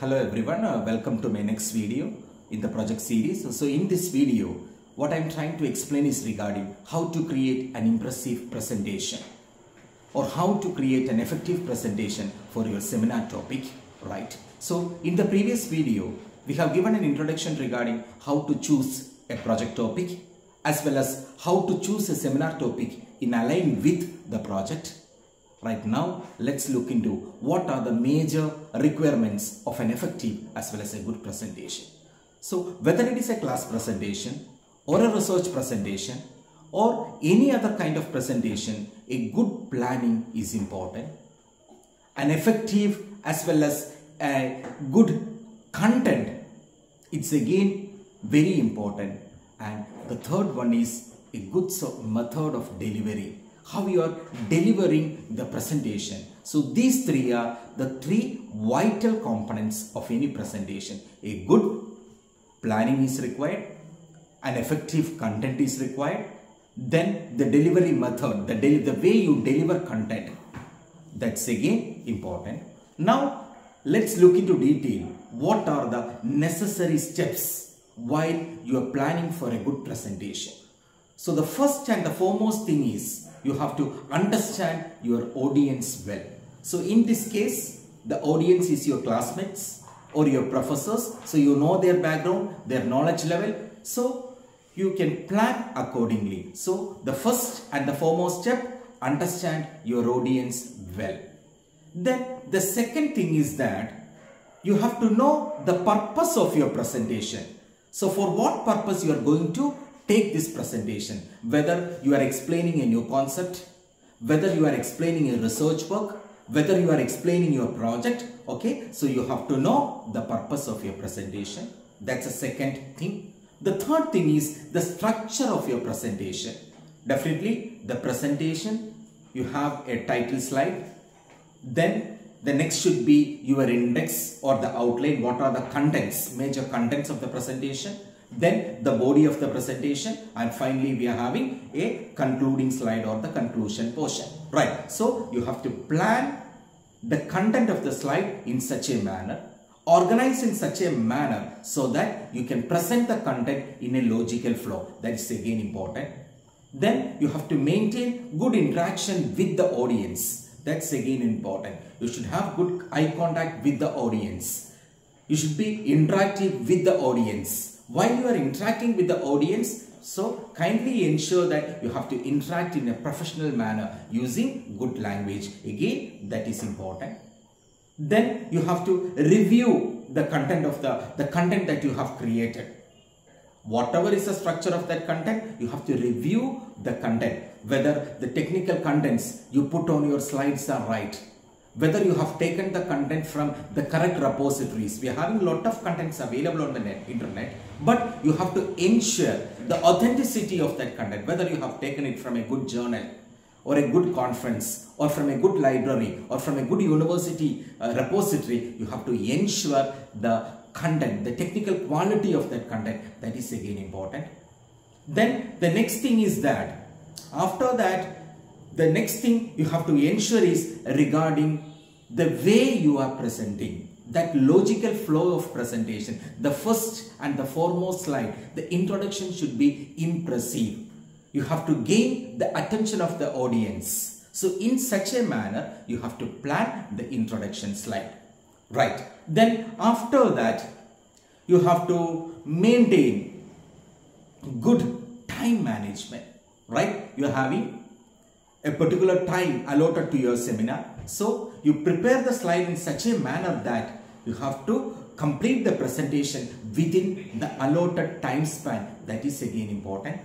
Hello everyone, uh, welcome to my next video in the project series. So in this video, what I'm trying to explain is regarding how to create an impressive presentation or how to create an effective presentation for your seminar topic, right? So in the previous video, we have given an introduction regarding how to choose a project topic as well as how to choose a seminar topic in align with the project Right now, let's look into what are the major requirements of an effective as well as a good presentation. So, whether it is a class presentation or a research presentation or any other kind of presentation, a good planning is important. An effective as well as a good content, it's again very important. And the third one is a good method of delivery how you are delivering the presentation. So these three are the three vital components of any presentation. A good planning is required, an effective content is required, then the delivery method, the, del- the way you deliver content, that's again important. Now let's look into detail what are the necessary steps while you are planning for a good presentation. So the first and the foremost thing is you have to understand your audience well. So in this case, the audience is your classmates or your professors. So you know their background, their knowledge level. So you can plan accordingly. So the first and the foremost step, understand your audience well. Then the second thing is that you have to know the purpose of your presentation. So for what purpose you are going to take this presentation. Whether you are explaining a new concept whether you are explaining a research work whether you are explaining your project okay? So you have to know the purpose of your presentation. That's the second thing. The third thing is the structure of your presentation. Definitely the presentation you have a title slide. Then the next should be your index or the outline. What are the contents major contents of the presentation then the body of the presentation and finally we are having a concluding slide or the conclusion portion. Right. So you have to plan the content of the slide in such a manner organize in such a manner so that you can present the content in a logical flow. That is again important. Then you have to maintain good interaction with the audience. That's again important. You should have good eye contact with the audience. You should be interactive with the audience while you are interacting with the audience so kindly ensure that you have to interact in a professional manner using good language. Again that is important. Then you have to review the content of the the content that you have created. Whatever is the structure of that content you have to review the content whether the technical contents you put on your slides are right whether you have taken the content from the correct repositories. We are having a lot of contents available on the net, internet, but you have to ensure the authenticity of that content, whether you have taken it from a good journal or a good conference or from a good library or from a good university uh, repository, you have to ensure the content, the technical quality of that content, that is again important. Then the next thing is that after that the next thing you have to ensure is regarding the way you are presenting that logical flow of presentation the first and the foremost slide the introduction should be impressive. You have to gain the attention of the audience. So in such a manner you have to plan the introduction slide. Right. Then after that you have to maintain good time management. Right. You are having a particular time allotted to your seminar. So you prepare the slide in such a manner that you have to complete the presentation within the allotted time span. That is again important.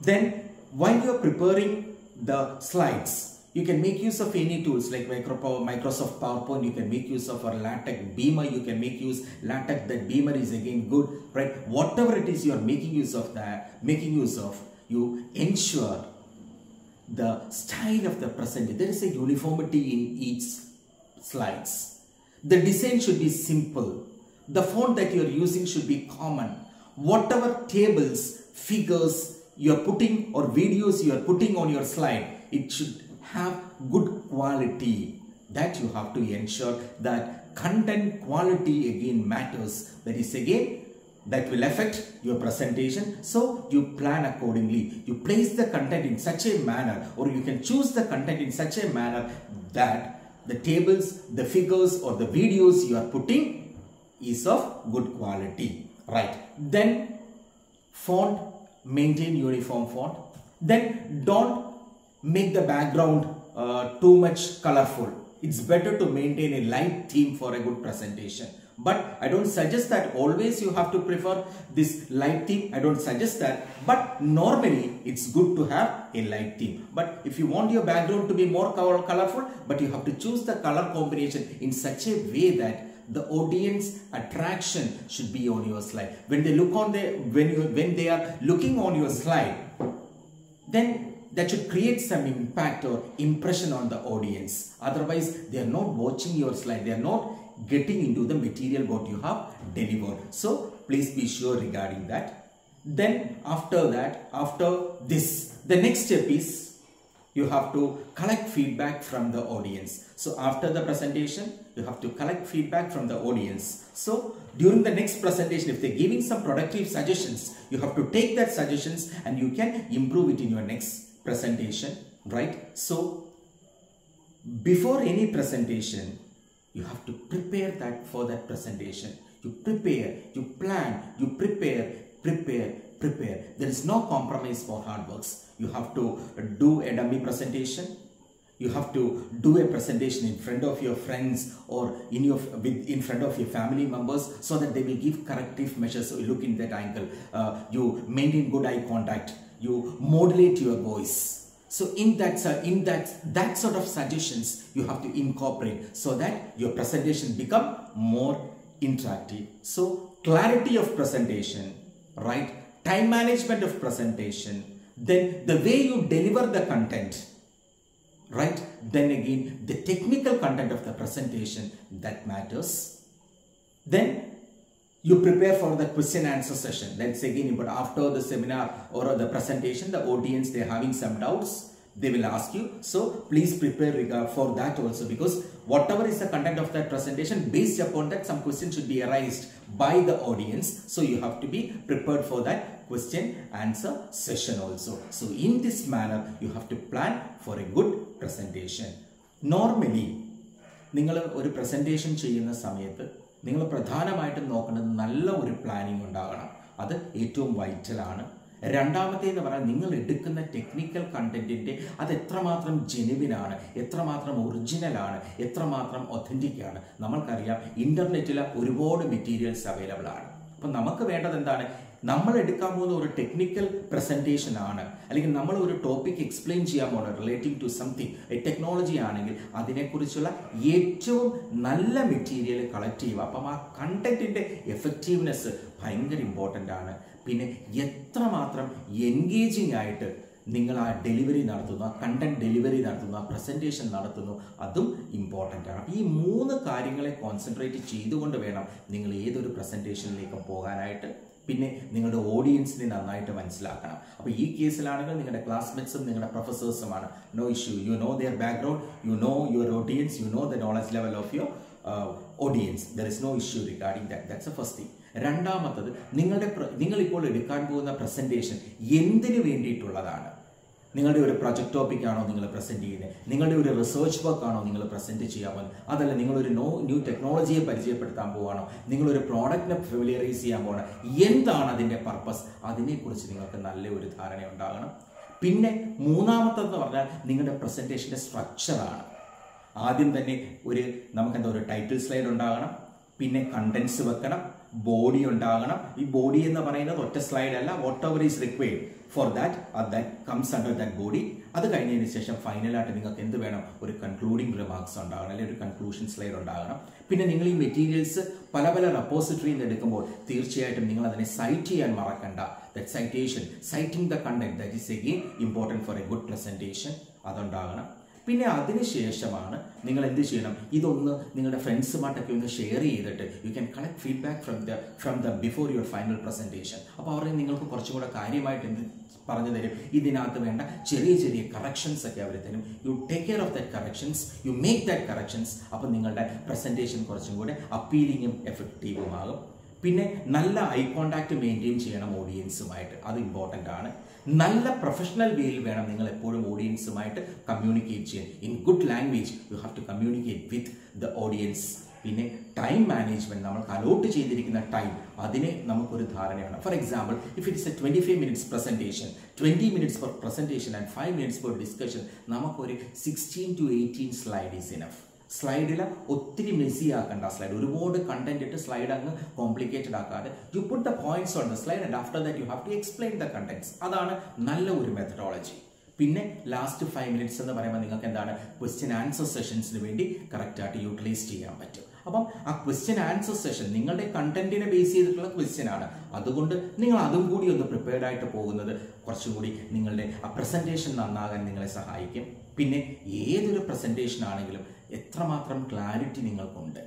Then while you are preparing the slides, you can make use of any tools like Microsoft PowerPoint, you can make use of our LaTeX Beamer, you can make use LaTeX, that Beamer is again good, right? Whatever it is you are making use of that, making use of, you ensure the style of the present. There is a uniformity in each slides. The design should be simple. The font that you are using should be common. Whatever tables figures you are putting or videos you are putting on your slide it should have good quality. That you have to ensure that content quality again matters. That is again that will affect your presentation. So you plan accordingly. You place the content in such a manner or you can choose the content in such a manner that the tables the figures or the videos you are putting is of good quality. Right. Then font maintain uniform font. Then don't make the background uh, too much colorful it's better to maintain a light theme for a good presentation. But i don't suggest that always you have to prefer this light theme. I don't suggest that. But normally it's good to have a light theme. But if you want your background to be more color- colorful but you have to choose the color combination in such a way that the audience attraction should be on your slide. When they look on the when you when they are looking on your slide then that should create some impact or impression on the audience. Otherwise they are not watching your slide. They are not getting into the material what you have delivered. So please be sure regarding that. Then after that after this the next step is you have to collect feedback from the audience. So after the presentation you have to collect feedback from the audience. So during the next presentation if they're giving some productive suggestions you have to take that suggestions and you can improve it in your next presentation right? So before any presentation you have to prepare that for that presentation. You prepare you plan you prepare prepare prepare. There is no compromise for hard works. You have to do a dummy presentation. You have to do a presentation in front of your friends or in your with in front of your family members so that they will give corrective measures. So you look in that angle. Uh, you maintain good eye contact you modulate your voice. So in that in that that sort of suggestions you have to incorporate so that your presentation become more interactive. So clarity of presentation right? Time management of presentation then the way you deliver the content right? Then again the technical content of the presentation that matters. Then you prepare for the question answer session that's again but after the seminar or the presentation the audience they're having some doubts they will ask you so please prepare regard for that also because whatever is the content of that presentation based upon that some questions should be arised by the audience so you have to be prepared for that question answer session also so in this manner you have to plan for a good presentation normally നിങ്ങൾ ഒരു presentation ചെയ്യുന്ന സമയത്ത് നിങ്ങൾ പ്രധാനമായിട്ടും നോക്കേണ്ടത് നല്ല ഒരു planning ഉണ്ടാകണം. അത് ഏറ്റവും വൈറ്റലാണ് രണ്ടാമത്തേന്ന് പറഞ്ഞാൽ നിങ്ങൾ എടുക്കുന്ന ടെക്നിക്കൽ കണ്ടന്റിന്റെ അത് എത്രമാത്രം ജെനുവിനാണ് എത്രമാത്രം ഒറിജിനലാണ് എത്രമാത്രം ഒത്തന്റിക്കാണ് നമ്മൾക്കറിയാം ഇന്റർനെറ്റിൽ ഒരുപാട് മെറ്റീരിയൽസ് അവൈലബിൾ ആണ്. അപ്പം നമുക്ക് വേണ്ടത് എന്താണ്? നമ്മൾ എടുക്കാൻ പോകുന്ന ഒരു ടെക്നിക്കൽ പ്രസന്റേഷൻ ആണ്. അല്ലെങ്കിൽ നമ്മൾ ഒരു ടോപ്പിക് എക്സ്പ്ലെയിൻ ചെയ്യാൻ പോകുന്ന റിലേറ്റിംഗ് ടു സംതിങ് ടെക്നോളജി ആണെങ്കിൽ അതിനെക്കുറിച്ചുള്ള ഏറ്റവും നല്ല മെറ്റീരിയൽ കളക്ട് ചെയ്യുക. അപ്പം ആ കണ്ടന്റിന്റെ എഫക്റ്റീവ്നെസ് ഭയങ്കര ഇമ്പോർട്ടന്റ് ആണ്. പിന്നെ എത്രമാത്രം എൻഗേജിങ് ആയിട്ട് നിങ്ങൾ ആ ഡെലിവറി നടത്തുന്നു ആ കണ്ടന്റ് ഡെലിവറി നടത്തുന്നു ആ പ്രസന്റേഷൻ നടത്തുന്നു അതും ഇമ്പോർട്ടന്റ് ആണ്. ഈ മൂന്ന് കാര്യങ്ങളെ കോൺസെൻട്രേറ്റ് ചെയ്തുകൊണ്ട് വേണം നിങ്ങൾ ഏതൊരു പ്രസന്റേഷനിലേക്ക് പോകാനായിട്ട്. പിന്നെ നിങ്ങളുടെ ഓഡിയൻസിനെ നന്നായിട്ട് മനസ്സിലാക്കണം. അപ്പോൾ ഈ കേസിലാണെങ്കിൽ നിങ്ങളുടെ ക്ലാസ്മേറ്റ്സും നിങ്ങളുടെ പ്രൊഫസേഴ്സുമാണ് no issue you know their background you know your audience you know the knowledge level of your audience there is no issue regarding that that's a first thing രണ്ടാമത്തത് നിങ്ങളുടെ നിങ്ങൾ ഇപ്പോൾ എടുക്കാൻ പോകുന്ന പ്രസന്റേഷൻ എന്തിനു വേണ്ടിയിട്ടുള്ളതാണ്? നിങ്ങളുടെ ഒരു പ്രൊജക്ട് ടോപ്പിക് ആണോ നിങ്ങൾ പ്രസന്റ് ചെയ്യുന്നത് നിങ്ങളുടെ ഒരു റിസർച്ച് വർക്ക് ആണോ നിങ്ങൾ പ്രസന്റ് ചെയ്യാൻ പോകുന്നത് അതല്ല നിങ്ങളൊരു നോ ന്യൂ ടെക്നോളജിയെ പരിചയപ്പെടുത്താൻ പോവാണോ? നിങ്ങളൊരു പ്രോഡക്റ്റിനെ ഫെമിലിയറൈസ് ചെയ്യാൻ പോകണം എന്താണ് അതിന്റെ പർപ്പസ് അതിനെക്കുറിച്ച് നിങ്ങൾക്ക് നല്ല ഒരു ധാരണ ഉണ്ടാകണം. പിന്നെ മൂന്നാമത്തെന്ന് പറഞ്ഞാൽ നിങ്ങളുടെ പ്രസന്റേഷന്റെ സ്ട്രക്ചറാണ് ആദ്യം തന്നെ ഒരു നമുക്കെന്താ ഒരു ടൈറ്റിൽ സ്ലൈഡ് ഉണ്ടാകണം. പിന്നെ കണ്ടൻസ് വെക്കണം. ബോഡി ഉണ്ടാകണം. ഈ ബോഡി എന്ന് പറയുന്നത് ഒറ്റ സ്ലൈഡ് അല്ല whatever is required for that that comes under that body അത് കഴിഞ്ഞതിന് ശേഷം ഫൈനലായിട്ട് നിങ്ങൾക്ക് എന്ത് വേണം? ഒരു കൺക്ലൂഡിംഗ് റിമാർക്സ് ഉണ്ടാകണം അല്ലെങ്കിൽ ഒരു കൺക്ലൂഷൻ സ്ലൈഡ് ഉണ്ടാകണം. പിന്നെ നിങ്ങൾ ഈ മെറ്റീരിയൽസ് പല പല റെപ്പോസിറ്ററിയിൽ നിന്ന് എടുക്കുമ്പോൾ തീർച്ചയായിട്ടും നിങ്ങൾ അതിനെ സൈറ്റ് ചെയ്യാൻ മറക്കണ്ട. That citation citing the content that is again important for a good presentation അതുണ്ടാകണം. പിന്നെ അതിനുശേഷമാണ് നിങ്ങൾ എന്ത് ചെയ്യണം? ഇതൊന്ന് നിങ്ങളുടെ ഫ്രണ്ട്സുമായിട്ടൊക്കെ ഒന്ന് ഷെയർ ചെയ്തിട്ട് you can collect feedback from the from the before your final presentation അപ്പോൾ അവർ നിങ്ങൾക്ക് കുറച്ചും കൂടെ കാര്യമായിട്ട് എന്ത് പറഞ്ഞു തരും? ഇതിനകത്ത് വേണ്ട ചെറിയ ചെറിയ കറക്ഷൻസ് ഒക്കെ അവർ തരും. You take care of that corrections you make that corrections അപ്പം നിങ്ങളുടെ പ്രസന്റേഷൻ കുറച്ചും കൂടെ അപ്പീലിങ്ങും എഫക്റ്റീവുമാകും പിന്നെ നല്ല ഐ കോണ്ടാക്ട് മെയിന്റെയിൻ ചെയ്യണം ഓഡിയൻസുമായിട്ട് അത് ഇമ്പോർട്ടന്റ് ആണ്. നല്ല പ്രൊഫഷണൽ വേയിൽ വേണം നിങ്ങൾ എപ്പോഴും ഓഡിയൻസുമായിട്ട് കമ്മ്യൂണിക്കേറ്റ് ചെയ്യാൻ. In good language you have to communicate with the audience പിന്നെ ടൈം മാനേജ്മെന്റ് നമ്മൾ അലോട്ട് ചെയ്തിരിക്കുന്ന ടൈം അതിനെ നമുക്കൊരു ധാരണയാണ് for example if it's a twenty five minutes presentation twenty minutes for presentation and five minutes for discussion നമുക്കൊരു sixteen to eighteen slide is enough സ്ലൈഡിൽ ഒത്തിരി Messi ആക്കണ്ട സ്ലൈഡ് ഒരുപാട് കണ്ടന്റ് ഇട്ട് സ്ലൈഡ് അങ്ങ് കോംപ്ലിക്കേറ്റഡ് ആക്കാതെ you put the points on the slide and after that you have to explain the contents അതാണ് നല്ല ഒരു മെത്തഡോളജി പിന്നെ ലാസ്റ്റ് ഫൈവ് മിനിറ്റ്സ് എന്ന് പറയുമ്പോൾ നിങ്ങൾക്ക് എന്താണ്? ക്വസ്റ്റ്യൻ ആൻസർ സെഷൻസിന് വേണ്ടി കറക്റ്റായിട്ട് യൂട്ടിലൈസ് ചെയ്യാൻ പറ്റും. അപ്പം ആ ക്വസ്റ്റ്യൻ ആൻസർ സെഷൻ നിങ്ങളുടെ കണ്ടന്റിനെ ബേസ് ചെയ്തിട്ടുള്ള ക്വസ്റ്റ്യൻ ആണ്. അതുകൊണ്ട് നിങ്ങൾ അതും കൂടി ഒന്ന് പ്രിപ്പയർഡ് ആയിട്ട് പോകുന്നത് കുറച്ചും കൂടി നിങ്ങളുടെ ആ പ്രസന്റേഷൻ നന്നാകാൻ നിങ്ങളെ സഹായിക്കും. പിന്നെ ഏതൊരു പ്രസന്റേഷൻ ആണെങ്കിലും എത്രമാത്രം ക്ലാരിറ്റി നിങ്ങൾക്കുണ്ട്?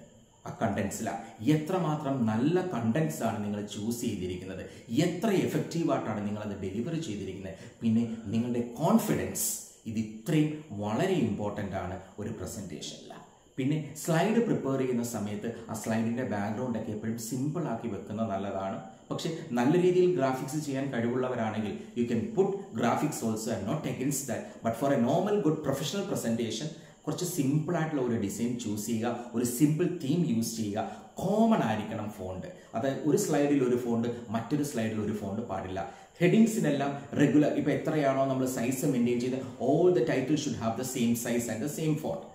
ആ കണ്ടൻസിലാണ് എത്രമാത്രം നല്ല കണ്ടന്റ്സ് ആണ് നിങ്ങൾ ചൂസ് ചെയ്തിരിക്കുന്നത്? എത്ര എഫക്റ്റീവായിട്ടാണ് നിങ്ങളത് അത് ഡെലിവറി ചെയ്തിരിക്കുന്നത്? പിന്നെ നിങ്ങളുടെ കോൺഫിഡൻസ് ഇത് ഇത്രയും വളരെ ഇമ്പോർട്ടന്റ് ആണ് ഒരു പ്രസന്റേഷനിൽ പിന്നെ സ്ലൈഡ് പ്രിപ്പയർ ചെയ്യുന്ന സമയത്ത് ആ സ്ലൈഡിന്റെ ബാക്ക്ഗ്രൗണ്ടൊക്കെ എപ്പോഴും സിമ്പിളാക്കി വെക്കുന്നത് നല്ലതാണ്. പക്ഷെ നല്ല രീതിയിൽ ഗ്രാഫിക്സ് ചെയ്യാൻ കഴിവുള്ളവരാണെങ്കിൽ you can put graphics also and not against that but for a normal good professional presentation കുറച്ച് സിമ്പിൾ ആയിട്ടുള്ള ഒരു ഡിസൈൻ ചൂസ് ചെയ്യുക ഒരു സിമ്പിൾ തീം യൂസ് ചെയ്യുക കോമൺ ആയിരിക്കണം ഫോണ്ട് അതായത് ഒരു സ്ലൈഡിൽ ഒരു ഫോണ്ട് മറ്റൊരു സ്ലൈഡിൽ ഒരു ഫോണ്ട് പാടില്ല. ഹെഡിങ്സിനെല്ലാം റെഗുലർ ഇപ്പൊ എത്രയാണോ നമ്മൾ സൈസ് മെയിന്റെയിൻ ചെയ്ത് all the title should have the same size and the same font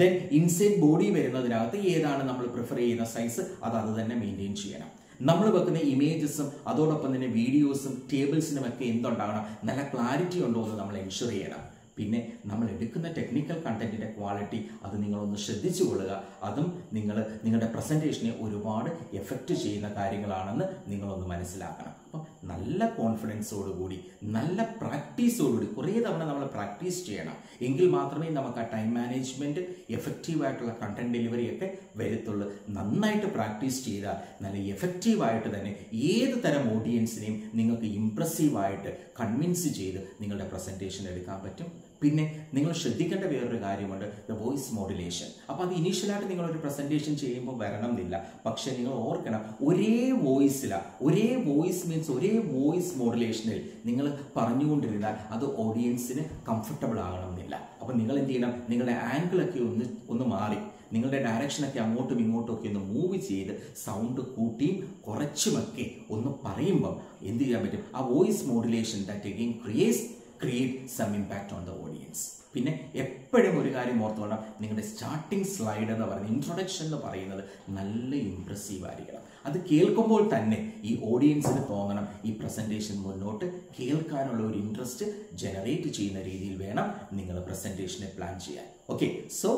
then inside body വരുന്നതിനകത്ത് ഏതാണ് നമ്മൾ പ്രിഫർ ചെയ്യുന്ന സൈസ് അത് അത് തന്നെ മെയിന്റെയിൻ ചെയ്യണം. നമ്മൾ വെക്കുന്ന ഇമേജസും അതോടൊപ്പം തന്നെ വീഡിയോസും ടേബിൾസിനും ഒക്കെ എന്തുണ്ടാകണം? നല്ല ക്ലാരിറ്റി ഉണ്ടോ എന്ന് നമ്മൾ എൻഷുർ ചെയ്യണം. പിന്നെ നമ്മൾ എടുക്കുന്ന ടെക്നിക്കൽ കണ്ടന്റിന്റെ ക്വാളിറ്റി അത് നിങ്ങളൊന്ന് ശ്രദ്ധിച്ചു കൊള്ളുക. അതും നിങ്ങൾ നിങ്ങളുടെ പ്രസന്റേഷനെ ഒരുപാട് എഫക്റ്റ് ചെയ്യുന്ന കാര്യങ്ങളാണെന്ന് നിങ്ങളൊന്ന് മനസ്സിലാക്കണം. അപ്പം നല്ല കോൺഫിഡൻസോടുകൂടി നല്ല പ്രാക്ടീസോടുകൂടി കുറേ തവണ നമ്മൾ പ്രാക്ടീസ് ചെയ്യണം. എങ്കിൽ മാത്രമേ നമുക്ക് ആ ടൈം മാനേജ്മെന്റ് എഫക്റ്റീവായിട്ടുള്ള കണ്ടന്റ് ഡെലിവറി ഒക്കെ വരത്തുള്ളൂ. നന്നായിട്ട് പ്രാക്ടീസ് ചെയ്താൽ നല്ല എഫക്റ്റീവായിട്ട് തന്നെ ഏത് തരം ഓഡിയൻസിനെയും നിങ്ങൾക്ക് ഇംപ്രസീവായിട്ട് കൺവിൻസ് ചെയ്ത് നിങ്ങളുടെ പ്രസന്റേഷൻ എടുക്കാൻ പറ്റും. പിന്നെ നിങ്ങൾ ശ്രദ്ധിക്കേണ്ട വേറൊരു കാര്യമുണ്ട് ദ വോയിസ് മോഡുലേഷൻ അപ്പോൾ അത് ഇനീഷ്യലായിട്ട് നിങ്ങൾ ഒരു പ്രസന്റേഷൻ ചെയ്യുമ്പോൾ വരണം എന്നില്ല പക്ഷേ നിങ്ങൾ ഓർക്കണം ഒരേ വോയിസിലാണ് ഒരേ വോയിസ് മീൻസ് ഒരേ വോയിസ് മോഡുലേഷനിൽ നിങ്ങൾ പറഞ്ഞുകൊണ്ടിരുന്നാൽ അത് ഓഡിയൻസിന് കംഫർട്ടബിൾ ആകണമെന്നില്ല. അപ്പം നിങ്ങൾ എന്ത് ചെയ്യണം? നിങ്ങളുടെ ആംഗിളൊക്കെ ഒന്ന് ഒന്ന് മാറി. നിങ്ങളുടെ ഡയറക്ഷനൊക്കെ അങ്ങോട്ടും ഇങ്ങോട്ടും ഒക്കെ ഒന്ന് മൂവ് ചെയ്ത് സൗണ്ട് കൂട്ടിയും കുറച്ചുമൊക്കെ ഒന്ന് പറയുമ്പം എന്ത് ചെയ്യാൻ പറ്റും? ആ voice modulation that again creates create some impact on the audience പിന്നെ എപ്പോഴും ഒരു കാര്യം ഓർത്തോളാം നിങ്ങളുടെ സ്റ്റാർട്ടിംഗ് സ്ലൈഡ് എന്ന് പറയുന്നത് ഇൻട്രൊഡക്ഷൻ എന്ന് പറയുന്നത് നല്ല ഇംപ്രസീവ് ആയിരിക്കണം. അത് കേൾക്കുമ്പോൾ തന്നെ ഈ ഓഡിയൻസിന് തോന്നണം ഈ പ്രസന്റേഷൻ മുന്നോട്ട് കേൾക്കാനുള്ള ഒരു ഇൻട്രസ്റ്റ് ജനറേറ്റ് ചെയ്യുന്ന രീതിയിൽ വേണം നിങ്ങൾ പ്രസന്റേഷനെ പ്ലാൻ ചെയ്യാൻ. Okay so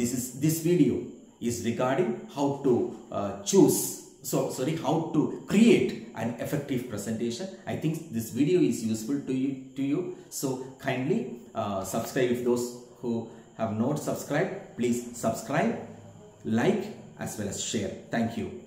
this is this video is regarding how to choose so sorry how to create an effective presentation. I think this video is useful to you to you. So kindly uh, subscribe. If those who have not subscribed please subscribe like as well as share. Thank you